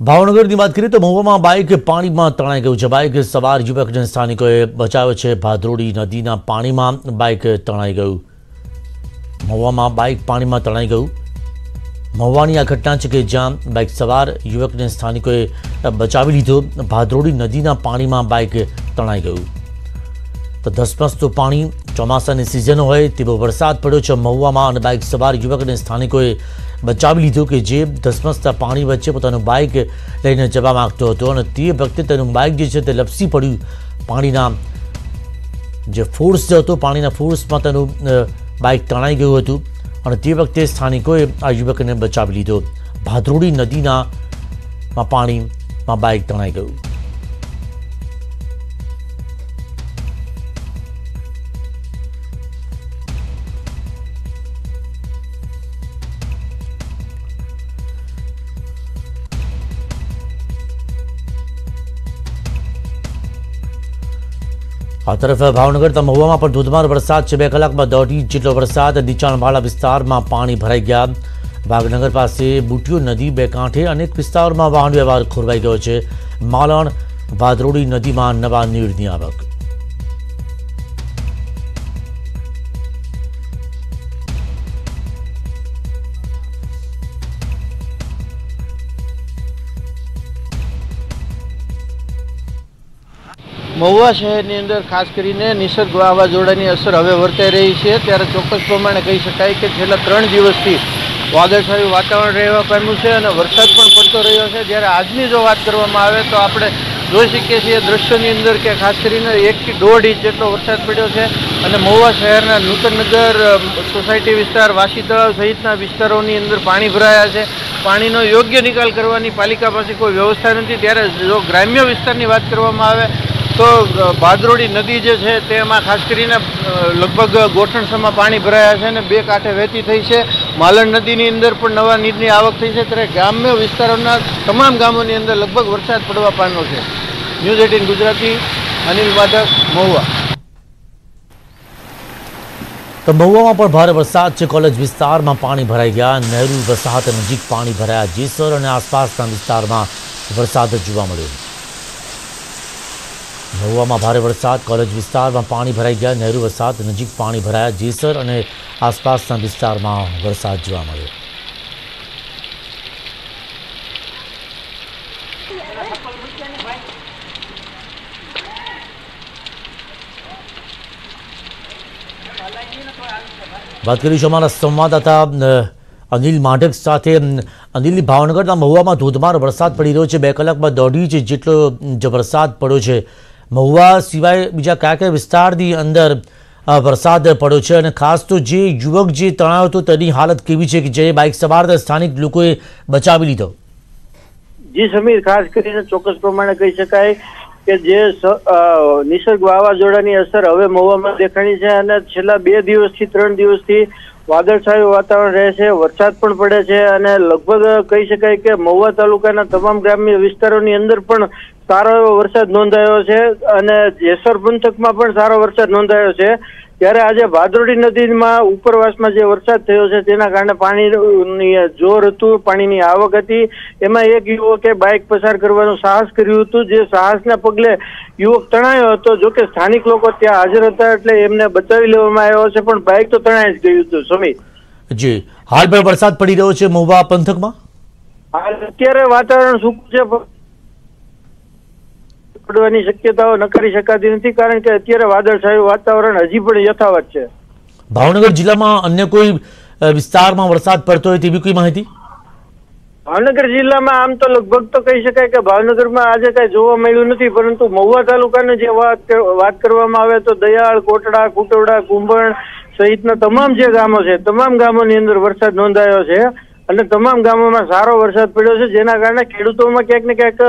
ભાવનગરની વાત કરીએ તો મહુવામાં બાઇક પાણીમાં તણાઈ ગયું છે. બાઇક સવાર યુવકને સ્થાનિકોએ બચાવ્યો છે. ભાદરોડી નદીના પાણીમાં બાઇક તણાઈ ગયું. મહુવામાં બાઇક પાણીમાં તણાઈ ગયું. મહુવાની આ ઘટના છે કે જ્યાં બાઇક સવાર યુવકને સ્થાનિકોએ બચાવી લીધો. ભાદરોડી નદીના પાણીમાં બાઇક તણાઈ ગયું. તો ધસમસતું પાણી ચોમાસાની સિઝન હોય તેવો વરસાદ પડ્યો છે. મહુવામાં અને બાઇક સવાર યુવકને સ્થાનિકોએ બચાવી લીધો કે જે ધસમસતા પાણી વચ્ચે પોતાનું બાઇક લઈને જવા માગતો હતો અને તે વખતે તેનું બાઇક જે છે તે લપસી પડ્યું. પાણીના જે ફોર્સ જે હતો, પાણીના ફોર્સમાં તેનું બાઇક તણાઈ ગયું હતું અને તે વખતે સ્થાનિકોએ આ યુવકને બચાવી લીધો. ભાદરોડી નદીના પાણીમાં બાઇક તણાઈ ગયું. આ તરફ ભાવનગર તો મહુવામાં પણ ધોધમાર વરસાદ છે. બે કલાકમાં દોઢ ઇંચ જેટલો વરસાદ નીચાણવાળા વિસ્તારમાં પાણી ભરાઈ ગયા. ભાગનગર પાસે બુટિયો નદી બે કાંઠે અનેક વિસ્તારોમાં વાહન વ્યવહાર ખોરવાઈ ગયો છે. માલણ ભાદરોડી નદીમાં નવા નીરની આવક. મહુવા શહેરની અંદર ખાસ કરીને નિસર્ગ વાવાઝોડાની અસર હવે વર્તાઈ રહી છે. ત્યારે ચોક્કસ પ્રમાણે કહી શકાય કે છેલ્લા ત્રણ દિવસથી વાદળછાયું વાતાવરણ રહેવા પામ્યું છે અને વરસાદ પણ પડતો રહ્યો છે. જ્યારે આજની જો વાત કરવામાં આવે તો આપણે જોઈ શકીએ છીએ દ્રશ્યની અંદર કે ખાસ કરીને એકથી દોઢ ઇંચ જેટલો વરસાદ પડ્યો છે અને મહુવા શહેરના નૂતનનગર સોસાયટી વિસ્તાર, વાસી તળાવ સહિતના વિસ્તારોની અંદર પાણી ભરાયા છે. પાણીનો યોગ્ય નિકાલ કરવાની પાલિકા પાસે કોઈ વ્યવસ્થા નથી. ત્યારે જો ગ્રામ્ય વિસ્તારની વાત કરવામાં આવે તો ભાદરોડી નદી જે છે તેમાં ખાસ કરીને લગભગ ગોઠણસમાં પાણી ભરાયા છે અને બે કાંઠે વહેતી થઈ છે. માલણ નદીની અંદર પણ નવા નીરની આવક થઈ છે. ત્યારે ગ્રામ્ય વિસ્તારોના તમામ ગામોની અંદર લગભગ વરસાદ પડવા પામ્યો છે. News eighteen Gujarati, Anil Madhav, Mahuva. તો મહુવામાં પણ ભારે વરસાદ છે. કોલેજ વિસ્તારમાં પાણી ભરાઈ ગયા. નહેરુ વસાહત નજીક પાણી ભરાયા. જેસર અને આસપાસના વિસ્તારમાં વરસાદ જોવા મળ્યો. મહુવામાં ભારે વરસાદ, કોલેજ વિસ્તારમાં પાણી ભરાઈ ગયા, નહેરુ વરસાદ, નજીક પાણી ભરાયા, જેસર અને આસપાસના વિસ્તારમાં વરસાદ જોવા મળ્યો. વાત કરીશું અમારા સંવાદદાતા અનિલ માઢક સાથે. અનિલ, ભાવનગરના મહુવામાં ધોધમાર વરસાદ પડી રહ્યો છે. બે કલાકમાં દોઢ ઇંચ જેટલો જ વરસાદ પડ્યો છે. મહુવા સિવાય બીજા કયા કયા વિસ્તારની અંદર વરસાદ પડ્યો છે અને ખાસ તો જે યુવક જે તણાયો હતો તેની હાલત કેવી છે કે જે બાઇક સવાર સ્થાનિક લોકોએ બચાવી લીધો? જી સમીર, ખાસ કરીને ચોક્કસ પ્રમાણે કહી શકાય કે જે નિસર્ગ વાવાઝોડાની અસર હવે મહુવામાં દેખાણી છે અને છેલ્લા બે દિવસથી, ત્રણ દિવસથી વાદળછાયું વાતાવરણ રહે છે, વરસાદ પણ પડે છે અને લગભગ કહી શકાય કે મહુવા તાલુકાના તમામ ગ્રામ્ય વિસ્તારોની અંદર પણ સારો એવો વરસાદ નોંધાયો છે અને જેસર પંથકમાં પણ સારો વરસાદ નોંધાયો છે. ત્યારે આજે ભાદરોડી નદીમાં ઉપરવાસમાં જે વરસાદ થયો છે તેના કારણે પાણીની જોર હતું પાણીની આવક હતી. એમાં એક યુવકે બાઇક પસાર કરવાનું સાહસ કર્યું હતું જે સાહસના પગલે યુવક તણાયો હતો. જોકે સ્થાનિક લોકો ત્યાં હાજર હતા એટલે એમને બચાવી લેવામાં આવ્યો છે પણ બાઇક તો તણાઈ જ ગયું હતું. સમીર. જી. હાલ પણ વરસાદ પડી રહ્યો છે મહુવા પંથકમાં? હાલ અત્યારે વાતાવરણ સૂકું છે પડવાની શક્યતાઓ નકારી શકાતી નથી કારણ કે અત્યારે વાદળછાયું વાતાવરણ હજી પણ યથાવત છે. ભાવનગર જિલ્લામાં અન્ય કોઈ વિસ્તારમાં વરસાદ પડતો હોય તેવી કોઈ માહિતી? ભાવનગર જિલ્લામાં આમ તો લગભગ તો કહી શકાય કે ભાવનગરમાં આજે કઈ જોવા મળ્યું નથી પરંતુ મહુવા તાલુકાની જે વાત વાત કરવામાં આવે તો દયાળ કોટડા કુટવડા કુંભણ સહિતના તમામ જે ગામો છે તમામ ગામોની અંદર વરસાદ નોંધાયો છે અને તમામ ગામોમાં સારો વરસાદ પડ્યો છે જેના કારણે ખેડૂતોમાં ક્યાંક ને ક્યાંક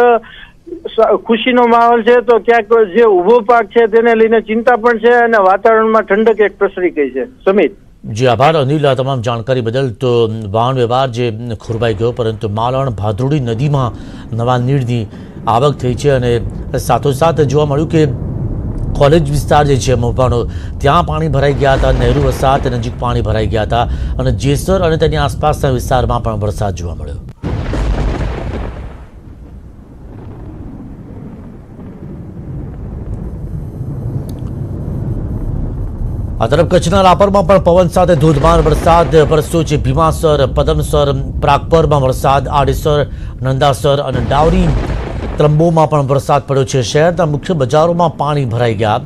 ખુશીનો માહોલ છે તો ક્યાંક જે ઊભો પાક છે તેને લઈને ચિંતા પણ છે અને વાતાવરણમાં ઠંડક એક પ્રસરી ગઈ છે. સમિત જી આભાર. અનિલ, આ તમામ જાણકારી બદલ તો વાહન વ્યવહાર જે ખોરવાઈ ગયો, પરંતુ માલણ ભાદરોડી નદીમાં નવા નીરની આવક થઈ છે અને સાથોસાથ જોવા મળ્યું કે કોલેજ વિસ્તાર જે છે મહુવાનો ત્યાં પાણી ભરાઈ ગયા હતા, નહેરુ વસાહત નજીક પાણી ભરાઈ ગયા હતા અને જેસર અને તેની આસપાસના વિસ્તારમાં પણ વરસાદ જોવા મળ્યો. આ તરફ કચ્છના રાપરમાં પણ પવન સાથે ધોધમાર વરસાદ વરસ્યો છે ભીમાસર, પદમસર, પ્રાગપરમાં વરસાદ, આડેસર, નંદાસર અને ડાવરી ત્રંબોમાં પણ વરસાદ પડ્યો છે. શહેરના મુખ્ય બજારોમાં પાણી ભરાઈ ગયા.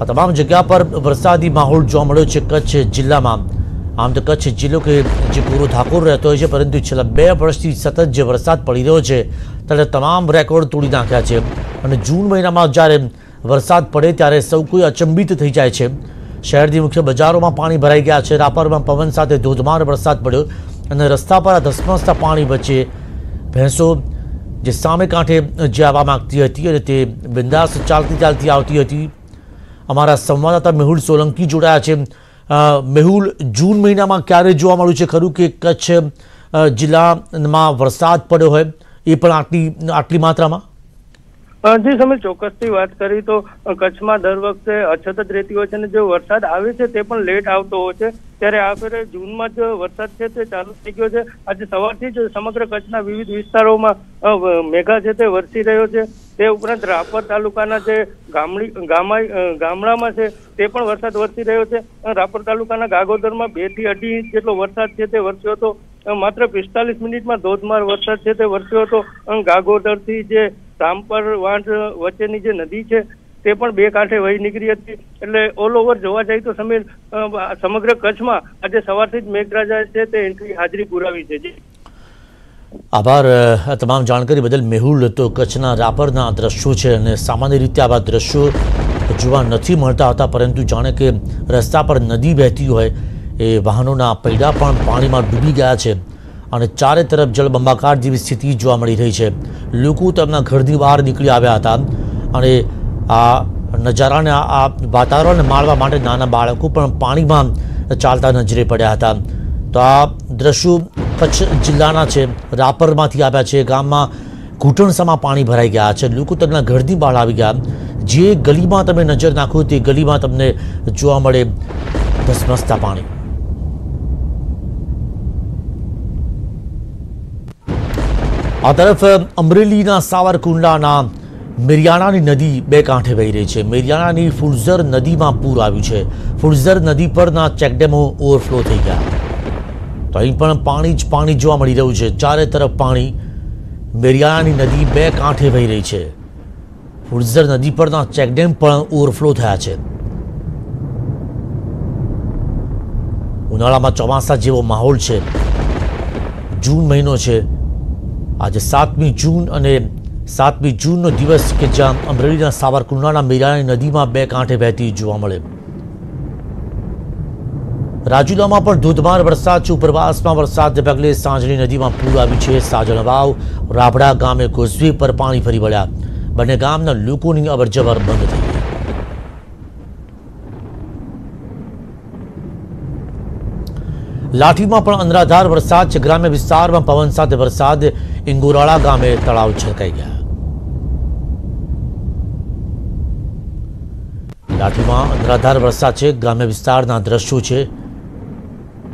આ તમામ જગ્યા પર વરસાદી માહોલ જોવા મળ્યો છે કચ્છ જિલ્લામાં. આમ તો કચ્છ જિલ્લો કે જે પૂરો ધાકોર રહેતો હોય છે, પરંતુ છેલ્લા બે વર્ષથી સતત જે વરસાદ પડી રહ્યો છે ત્યારે તમામ રેકોર્ડ તોડી નાખ્યા છે. અને જૂન મહિનામાં જ્યારે વરસાદ પડે, ત્યારે સૌ કોઈ અચંબિત થઈ જાય છે. શહેરની મુખ્ય બજારોમાં પાણી ભરાઈ ગયા છે. રાપરમાં પવન સાથે ધોધમાર વરસાદ પડ્યો અને રસ્તા પર ધસમસતા પાણી વચ્ચે ભેંસો જે સામે કાંઠે જે આવવા માંગતી હતી અને તે બિંદાસ ચાલતી ચાલતી આવતી હતી. અમારા સંવાદદાતા મેહુલ સોલંકી જોડાયા છે. મેહુલ, જૂન મહિનામાં ક્યારે જોવા મળ્યું છે? ખરું કે કચ્છ જિલ્લામાં વરસાદ પડ્યો હોય એ પણ આટલી આટલી માત્રામાં? જી સમીર ચોક્કસથી વાત કરી તો કચ્છમાં દર વખતે અછત જ રહેતી હોય છે અને જે વરસાદ આવે છે તે પણ લેટ આવતો હોય છે. ત્યારે આ ફેરે જૂનમાં જ વરસાદ છે તે ચાલુ થઈ ગયો છે. આજે સવારથી જ સમગ્ર કચ્છના વિવિધ વિસ્તારોમાં મેઘા છે તે વરસી રહ્યો છે. તે ઉપરાંત રાપર તાલુકાના જે ગામડી ગામા ગામડામાં છે તે પણ વરસાદ વરસી રહ્યો છે. રાપર તાલુકાના ગાગોદરમાં બેથી અઢી ઇંચ જેટલો વરસાદ છે તે વરસ્યો હતો. માત્ર પિસ્તાલીસ મિનિટમાં ધોધમાર વરસાદ છે તે વરસ્યો હતો. ગાગોદરથી જે રામપર વાંઢ વચ્ચેની જે નદી છે, તે પણ બે કાંઠે વહી નીકળી હતી. એટલે ઓલ ઓવર જોવા જાય તો સમીર સમગ્ર કચ્છમાં આજે સવારથી જ મેઘરાજા છે તે એન્ટ્રી હાજરી પુરાવી છે. આભાર આ તમામ જાણકારી બદલ મેહુલ. તો કચ્છના રાપરના દ્રશ્યો છે અને સામાન્ય રીતે આવા દ્રશ્યો જોવા નથી મળતા હતા, પરંતુ જાણે કે રસ્તા પર નદી વહેતી હોય એ વાહનોના પૈડા પણ પાણીમાં ડૂબી ગયા છે. અને ચારે તરફ જળબંબાકાર જેવી સ્થિતિ જોવા મળી રહી છે. લોકો તેમના ઘરની બહાર નીકળી આવ્યા હતા અને આ નજારાને આ વાતાવરણને માણવા માટે નાના બાળકો પણ પાણીમાં ચાલતા નજરે પડ્યા હતા. તો આ દ્રશ્યો કચ્છ જિલ્લાના છે. રાપરમાંથી આવ્યા છે. ગામમાં ઘૂંટણસામાં પાણી ભરાઈ ગયા છે. લોકો તેમના ઘરની બહાર આવી ગયા. જે ગલીમાં તમે નજર નાખો તે ગલીમાં તમને જોવા મળે. ધસમસતા પાણી. આ તરફ અમરેલીના સાવરકુંડલાના મિરિયાણાની નદી બે કાંઠે વહી રહી છે. મિરિયાણાની ફુલઝર નદીમાં પૂર આવ્યું છે. ફુલઝર નદી પરના ચેકડેમો ઓવરફ્લો થઈ ગયા. તો અહીં પણ પાણી જ પાણી જોવા મળી રહ્યું છે. ચારે તરફ પાણી મેરિયાણાની નદી બે કાંઠે વહી રહી છે. ફુલઝર નદી પરના ચેકડેમ પણ ઓવરફ્લો થયા છે. ઉનાળામાં ચોમાસા જેવો માહોલ છે. જૂન મહિનો છે. આજે સાતમી જૂન અને સાતમી જૂનનો દિવસ કે જ્યાં અમરેલીના સાવરકુંડલાના મેરિયાણાની નદીમાં બે કાંઠે વહેતી જોવા મળે. રાજુલામાં પણ ધોધમાર વરસાદ છે. ઉપરવાસમાં વરસાદને પગલે સાંજણી નદીમાં પૂર આવ્યું છે. સાજણ વાવ રાબડા ગામે કોઝવે પર પાણી ફરી વળ્યા. બંને ગામના લોકોની અવરજવર બંધ થઈ ગઈ. લાઠીમાં પણ અનરાધાર વરસાદ છે. ગ્રામ્ય વિસ્તારમાં પવન સાથે વરસાદ ઇંગોરાળા ગામે તળાવ છલકાઈ ગયા. લાઠીમાં અનરાધાર વરસાદ છે. ગ્રામ્ય વિસ્તારના દ્રશ્યો છે?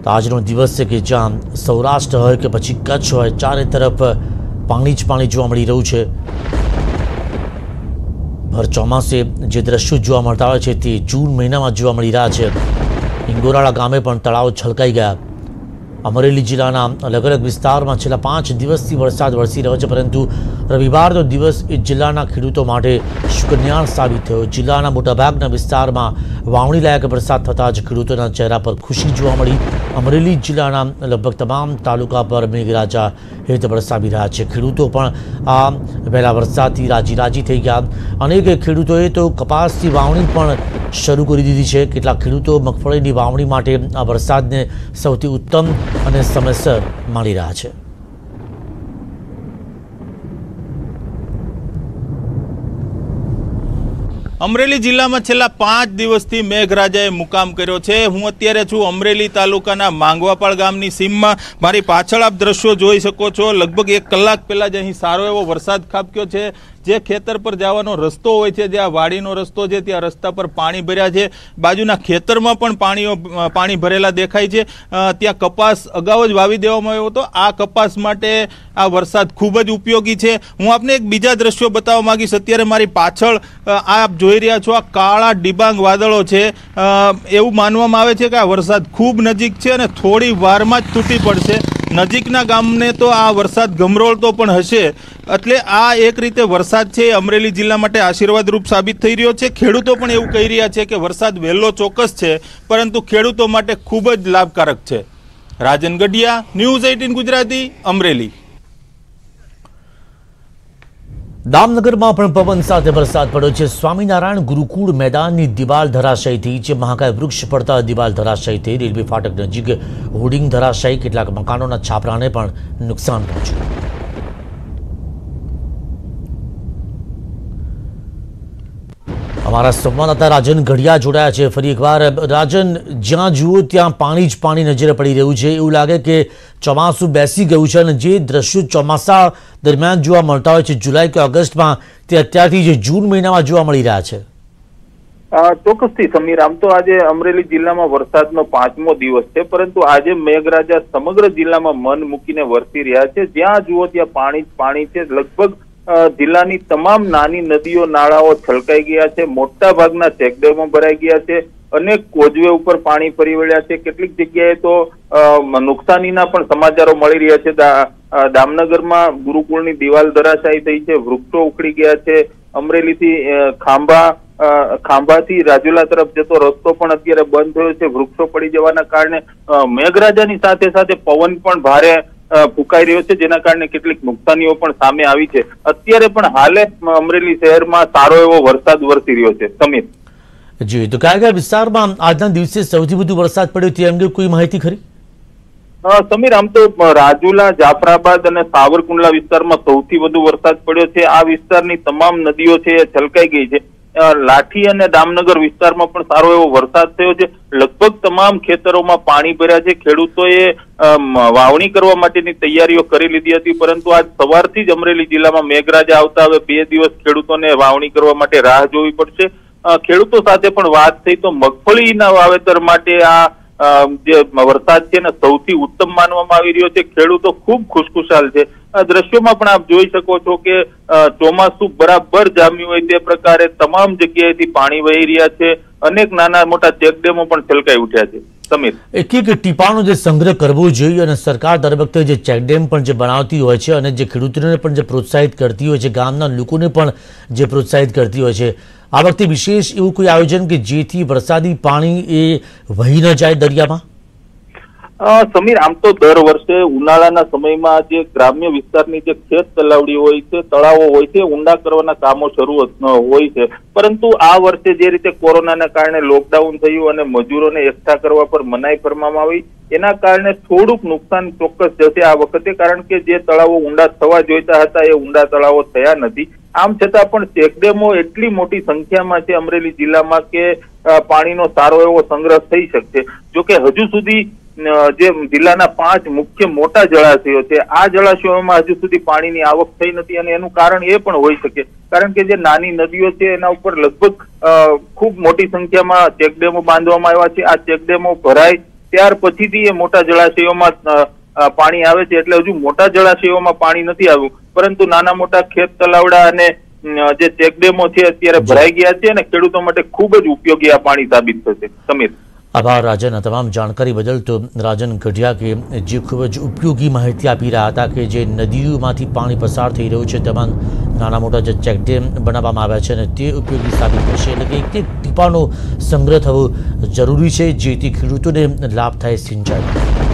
તો આજનો દિવસ છે કે જ્યાં સૌરાષ્ટ્ર હોય કે પછી કચ્છ હોય, ચારે તરફ પાણી જ પાણી જોવા મળી રહ્યું છે. ભર ચોમાસે જે દ્રશ્યો જોવા મળતા હોય છે તે જૂન મહિનામાં જોવા મળી રહ્યા છે. ઇંગોરાળા ગામે પણ તળાવ છલકાઈ ગયા. અમરેલી જિલ્લાના અલગ અલગ વિસ્તારમાં છેલ્લા પાંચ દિવસથી વરસાદ વરસી રહ્યો છે, પરંતુ રવિવારનો દિવસ એ જિલ્લાના ખેડૂતો માટે શુકન્યાળ સાબિત થયો. જિલ્લાના મોટાભાગના વિસ્તારમાં વાવણી લાયક વરસાદ થતાં જ ખેડૂતોના ચહેરા પર ખુશી જોવા મળી. અમરેલી જિલ્લાના લગભગ તમામ તાલુકા પર મેઘરાજા હેત વરસાવી રહ્યા છે. ખેડૂતો પણ આ વહેલા વરસાદથી રાજી રાજી થઈ ગયા. અનેક ખેડૂતોએ તો કપાસની વાવણી પણ શરૂ કરી દીધી છે. કેટલાક ખેડૂતો મગફળીની વાવણી માટે આ વરસાદને સૌથી ઉત્તમ અને સમયસર માણી રહ્યા છે. અમરેલી જિલ્લામાં છેલ્લા પાંચ દિવસથી મેઘરાજાએ મુકામ કર્યો છે. હું અત્યારે છું અમરેલી તાલુકાના માંગવાપાળ ગામની સીમમાં. મારી પાછળ આપ દ્રશ્યો જોઈ શકો છો. લગભગ એક કલાક પહેલાં જ અહીં સારો એવો વરસાદ ખાબક્યો છે. જે ખેતર પર જવાનો રસ્તો હોય છે, જે આ વાડીનો રસ્તો છે, ત્યાં રસ્તા પર પાણી ભર્યા છે. બાજુના ખેતરમાં પણ પાણીઓ પાણી ભરેલા દેખાય છે. ત્યાં કપાસ અગાઉ જ વાવી દેવામાં આવ્યો હતો. આ કપાસ માટે આ વરસાદ ખૂબ જ ઉપયોગી છે. હું આપને એક બીજા દ્રશ્યો બતાવવા માગીશ. અત્યારે મારી પાછળ આપ જોઈ રહ્યા છો આ કાળા ડિબાંગ વાદળો છે. એવું માનવામાં આવે છે કે આ વરસાદ ખૂબ નજીક છે અને થોડી વારમાં જ તૂટી પડશે. નજીકના ગામને તો આ વરસાદ ગમરોળતો પણ હશે. એટલે આ એક રીતે વરસાદ છે અમરેલી જિલ્લા માટે આશીર્વાદરૂપ સાબિત થઈ રહ્યો છે. ખેડૂતો પણ એવું કહી રહ્યા છે કે વરસાદ વહેલો ચોક્કસ છે, પરંતુ ખેડૂતો માટે ખૂબ જ લાભકારક છે. Rajan Gadhiya, news eighteen Gujarati, Amreli. દામનગરમાં પણ પવન સાથે વરસાદ પડ્યો છે. સ્વામિનારાયણ ગુરુકુળ મેદાનની દિવાલ ધરાશયી છે. મહાકાય વૃક્ષ પડતા દિવાલ ધરાશયી થઈ. રેલવે ફાટક નજીક હોર્ડિંગ ધરાશય. કેટલાક મકાનોના છાપરાને પણ નુકસાન પહોંચ્યું. અમારા સંવાદદાતા રાજન ઘડિયા જોડાયા છે. ફરી એકવાર, રાજન, જ્યાં જુઓ ત્યાં પાણી જ પાણી નજરે પડી રહ્યું છે. એવું લાગે કે ચોમાસું બેસી ગયું છે અને જે દ્રશ્યો ચોમાસા દરમિયાન જોવા મળતા હોય છે, જુલાઈ કે ઓગસ્ટમાં, તે અત્યારથી જે જૂન મહિનામાં જોવા મળી રહ્યા છે. ચોક્કસથી, સમીર, આમ તો આજે અમરેલી જિલ્લામાં વરસાદનો પાંચમો દિવસ છે, પરંતુ આજે મેઘરાજા સમગ્ર જિલ્લામાં મન મૂકીને વરસી રહ્યા છે. જ્યાં જુઓ ત્યાં પાણી જ પાણી છે. લગભગ જિલ્લાની તમામ નાની નદીઓ, નાળાઓ છલકાઈ ગયા છે મોટા ભાગના ચેકડેમો ભરાઈ ગયા છે, અનેક કોજવે ઉપર પાણી ફરી વળ્યા છે. કેટલીક જગ્યાએ તો નુકસાનીના પણ સમાચારો મળી રહ્યા છે. દામનગરમાં ગુરુકુળની દિવાલ ધરાશાયી થઈ છે, વૃક્ષો ઉખડી ગયા છે. અમરેલીથી ખાંભા ખાંભાથી રાજુલા તરફ જતો રસ્તો પણ અત્યારે બંધ થયો છે. વૃક્ષો પડી જવાના કારણે મેઘરાજાની સાથે સાથે પવન પણ ભારે ફૂંકાઈ રહ્યો છે. જેના કારણે કેટલીક નુકસાનીઓ પણ સામે આવી છે. અત્યારે પણ હાલે અમરેલી શહેરમાં સારો એવો વરસાદ વરસી રહ્યો છે. સમીર. જી તો કયા કયા વિસ્તારમાં આજના દિવસે સૌથી વધુ વરસાદ પડ્યો તે અંગે કોઈ માહિતી ખરી? સમીર આમ તો રાજુલા જાફરાબાદ અને સાવરકુંડલા વિસ્તારમાં સૌથી વધુ વરસાદ પડ્યો છે. આ વિસ્તારની તમામ નદીઓ છે એ છલકાઈ ગઈ છે. લાઠી અને દામનગર વિસ્તારમાં પણ સારો એવો વરસાદ થયો છે. લગભગ તમામ ખેતરોમાં પાણી ભર્યા છે. ખેડૂતોએ વાવણી કરવા માટેની તૈયારીઓ કરી લીધી હતી, પરંતુ આજ સવારથી જ અમરેલી જિલ્લામાં મેઘરાજા આવતા હવે બે દિવસ ખેડૂતોને વાવણી કરવા માટે રાહ જોવી પડશે. ખેડૂતો સાથે પણ વાત થઈ તો મગફળીના વાવેતર માટે આ જે વરસાદ છે ને સૌથી ઉત્તમ માનવામાં આવી રહ્યો છે. ખેડૂતો ખૂબ ખુશખુશાલ છે. આ દ્રશ્યોમાં પણ આપ જોઈ શકો છો કે ચોમાસું બરાબર જામ્યું હોય તે પ્રકારે તમામ જગ્યાએથી પાણી વહી રહ્યા છે. અનેક નાના મોટા ચેકડેમો પણ છલકાઈ ઉઠ્યા છે. સમીર. એક એક ટીપાનો જે સંગ્રહ કરવો જોઈએ અને સરકાર દર વખતે જે ચેકડેમ પણ જે બનાવતી હોય છે અને જે ખેડૂતોને પણ જે પ્રોત્સાહિત કરતી હોય છે, ગામના લોકોને પણ જે પ્રોત્સાહિત કરતી હોય છે. આ વખતે વિશેષ એવું કોઈ આયોજન કે જેથી વરસાદી પાણી એ વહી ન જાય દરિયામાં? સમીર, આમ તો દર વર્ષે ઉનાળાના સમયમાં જે ગ્રામ્ય વિસ્તારની જે ખેત તલાવડી હોય છે, તળાવો હોય છે, ઊંડા કરવાના કામો શરૂ હોય છે. પરંતુ આ વર્ષે જે રીતે કોરોનાના કારણે લોકડાઉન થયું અને મજૂરોને એકઠા કરવા પર મનાઈ ફરમાવવામાં આવી, એના કારણે થોડુંક નુકસાન ચોક્કસ જશે આ વખતે, કારણ કે જે તળાવો ઊંડા થવા જોઈતા હતા, એ ઊંડા તળાવો થયા નથી. આમ છતાં પણ ચેકડેમો એટલી મોટી સંખ્યામાં છે અમરેલી જિલ્લામાં કે પાણીનો સારો એવો સંગ્રહ થઈ શકશે. જોકે હજુ સુધી જે જિલ્લાના પાંચ મુખ્ય મોટા જળાશયો છે આ જળાશયોમાં હજુ સુધી પાણીની આવક થઈ નથી અને એનું કારણ એ પણ હોઈ શકે. કારણ કે જે નાની નદીઓ છે એના ઉપર લગભગ ખૂબ મોટી સંખ્યામાં ચેકડેમો બાંધવામાં આવ્યા છે. આ ચેકડેમો ભરાય ત્યાર પછીથી એ મોટા જળાશયોમાં પાણી આવે છે. એટલે હજુ મોટા જળાશયોમાં પાણી નથી આવ્યું. પરંતુ નાના મોટા ખેત તલાવડા અને જે ચેકડેમો છે અત્યારે ભરાઈ ગયા છે અને ખેડૂતો માટે ખૂબ જ ઉપયોગી આ પાણી સાબિત થશે. સમીર. આભાર રાજન તમામ જાણકારી બદલ તો રાજન ગઢિયા કે જે ખૂબ જ ઉપયોગી માહિતી આપી રહ્યા હતા કે જે નદીઓમાંથી પાણી પસાર થઈ રહ્યું છે તેમાં નાના મોટા જે ચેકડેમ બનાવવામાં આવ્યા છે અને તે ઉપયોગી સાબિત થશે એટલે કે એક ટીપાનો સંગ્રહ થવો જરૂરી છે, જેથી ખેડૂતોને લાભ થાય સિંચાઈ